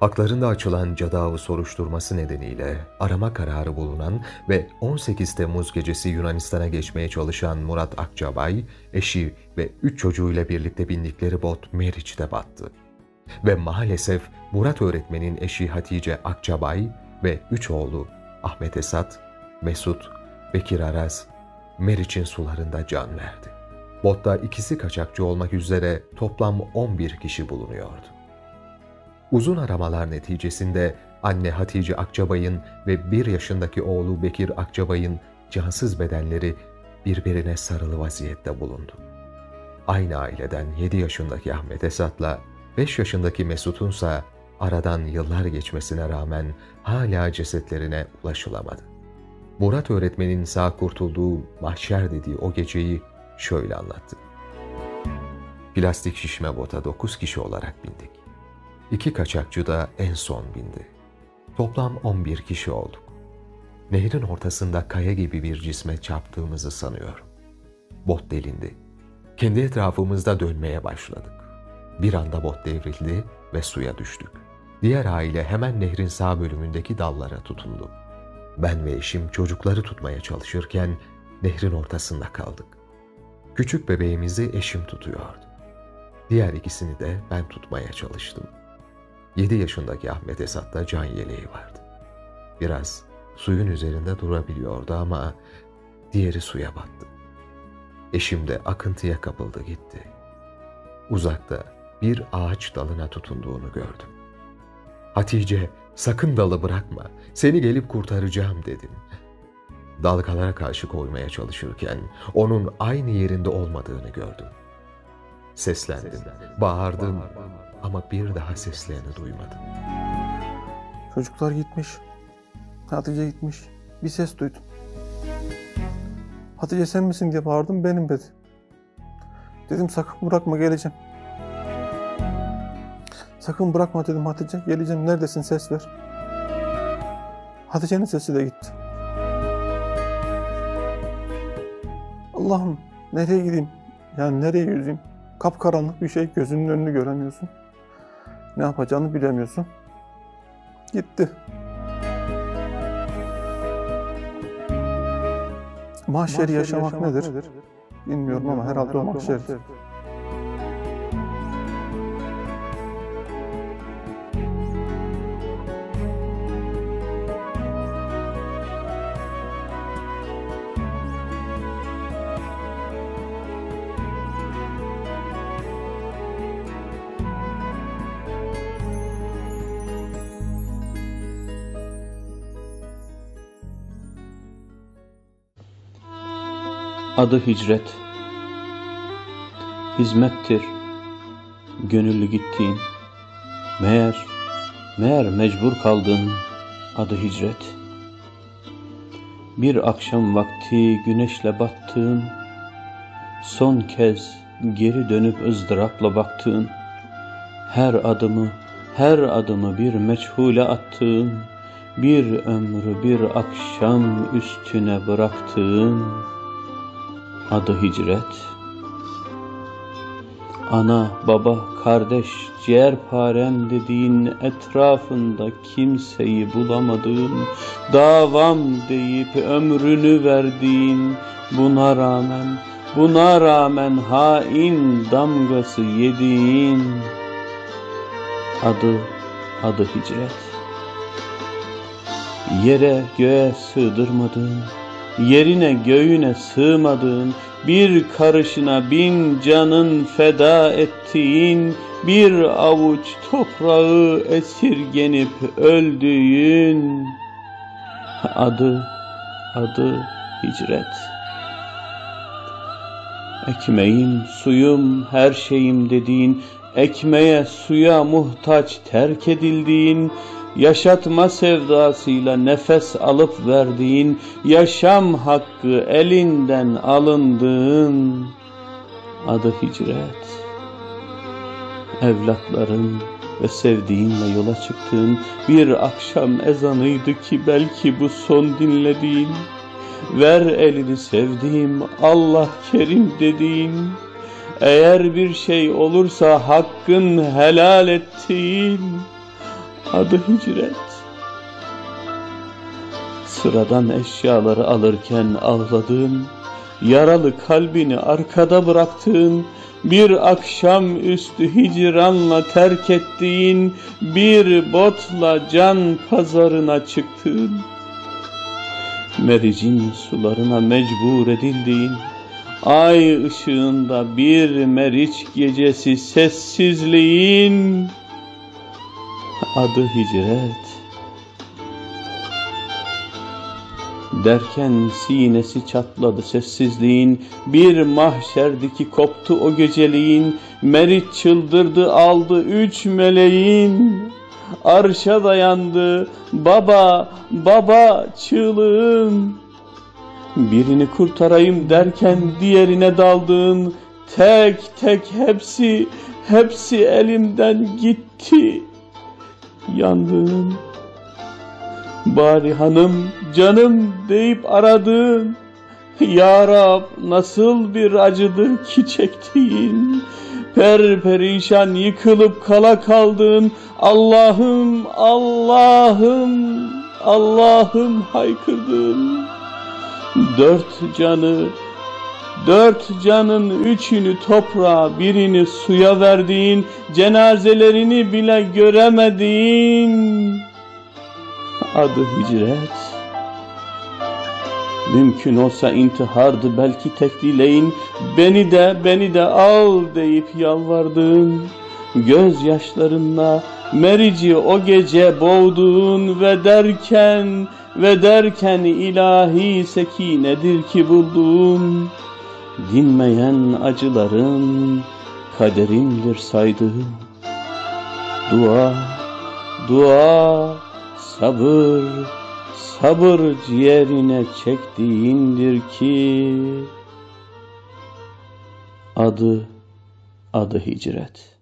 Haklarında açılan cadavı soruşturması nedeniyle arama kararı bulunan ve 18 Temmuz gecesi Yunanistan'a geçmeye çalışan Murat Akçabay, eşi ve üç çocuğuyla birlikte bindikleri bot Meriç'te battı. Ve maalesef Murat öğretmenin eşi Hatice Akçabay ve üç oğlu Ahmet Esat, Mesut, Bekir Araz, Meriç'in sularında can verdi. Botta ikisi kaçakçı olmak üzere toplam 11 kişi bulunuyordu. Uzun aramalar neticesinde anne Hatice Akçabay'ın ve bir yaşındaki oğlu Bekir Akçabay'ın cansız bedenleri birbirine sarılı vaziyette bulundu. Aynı aileden 7 yaşındaki Ahmet Esat'la 5 yaşındaki Mesut'unsa aradan yıllar geçmesine rağmen hala cesetlerine ulaşılamadı. Murat öğretmenin sağ kurtulduğu mahşer dediği o geceyi şöyle anlattı. Plastik şişme bota 9 kişi olarak bindik. İki kaçakçı da en son bindi. Toplam 11 kişi olduk. Nehrin ortasında kaya gibi bir cisme çarptığımızı sanıyorum. Bot delindi. Kendi etrafımızda dönmeye başladık. Bir anda bot devrildi ve suya düştük. Diğer aile hemen nehrin sağ bölümündeki dallara tutundu. Ben ve eşim çocukları tutmaya çalışırken nehrin ortasında kaldık. Küçük bebeğimizi eşim tutuyordu. Diğer ikisini de ben tutmaya çalıştım. 7 yaşındaki Ahmet Esat'ta can yeleği vardı. Biraz suyun üzerinde durabiliyordu ama diğeri suya battı. Eşim de akıntıya kapıldı gitti. Uzakta bir ağaç dalına tutunduğunu gördüm. Hatice sakın dalı bırakma seni gelip kurtaracağım dedim. Dalgalara karşı koymaya çalışırken onun aynı yerinde olmadığını gördüm. Seslendim, bağırdım ama bir daha seslerini duymadım. Çocuklar gitmiş. Hatice gitmiş. Bir ses duydum. Hatice sen misin diye bağırdım. Benim dedi. Dedim sakın bırakma geleceğim. Sakın bırakma dedim Hatice. Geleceğim neredesin ses ver. Hatice'nin sesi de gitti. Allah'ım nereye gideyim? Yani nereye yüzeyim? Kapkaranlık bir şey gözünün önünü göremiyorsun. Ne yapacağını bilemiyorsun. Gitti. Mahşeri yaşamak, yaşamak nedir? nedir? Bilmiyorum, Bilmiyorum ama herhalde o mahşerdir. Adı hicret, hizmettir, gönüllü gittiğin. Meğer, meğer mecbur kaldın, adı hicret. Bir akşam vakti güneşle battığın, son kez geri dönüp ızdırapla baktığın, her adımı, her adımı bir meçhule attığın, bir ömrü bir akşam üstüne bıraktığın, adı hicret. Ana, baba, kardeş, ciğerparem dediğin etrafında kimseyi bulamadığın, davam deyip ömrünü verdiğin, buna rağmen, buna rağmen hain damgası yediğin, adı, adı hicret. Yere göğe sığdırmadığın, yerine göğüne sığmadığın, bir karışına bin canın feda ettiğin, bir avuç toprağı esirgenip öldüğün, adı, adı hicret. Ekmeğim, suyum, her şeyim dediğin, ekmeğe, suya muhtaç terk edildiğin, yaşatma sevdasıyla nefes alıp verdiğin, yaşam hakkı elinden alındığın adı hicret. Evlatların ve sevdiğinle yola çıktığın bir akşam ezanıydı ki belki bu son dinlediğin, ver elini sevdiğim Allah kerim dediğin, eğer bir şey olursa hakkın helal ettiğin, adı hicret. Sıradan eşyaları alırken ağladığın, yaralı kalbini arkada bıraktığın, bir akşam üstü hicranla terk ettiğin, bir botla can pazarına çıktığın, mericin sularına mecbur edildiğin, ay ışığında bir meriç gecesi sessizliğin, adı hicret. Derken sinesi çatladı sessizliğin, bir mahşerdeki koptu o geceliğin, Meriç çıldırdı aldı üç meleğin, arşa dayandı baba baba çığlığın. Birini kurtarayım derken diğerine daldığın, tek tek hepsi hepsi elimden gitti, yandığın. Bari hanım canım deyip aradığın Ya Rab nasıl bir acıdır ki çektiğin? Per perişan yıkılıp kala kaldın. Allah'ım Allah'ım Allah'ım haykırdın. Dört canı Dört canın üçünü toprağa birini suya verdiğin Cenazelerini bile göremedin adı hicret. Mümkün olsa intihardı belki tek dileğin, beni de beni de al deyip yalvardın. Gözyaşlarınla merici o gece boğdun ve derken ve derken ilahi sekinedir ki buldun. Dinmeyen acıların kaderindir saydığın. Dua, dua, Sabır, sabır ciğerine çektiğindir ki adı, adı hicret.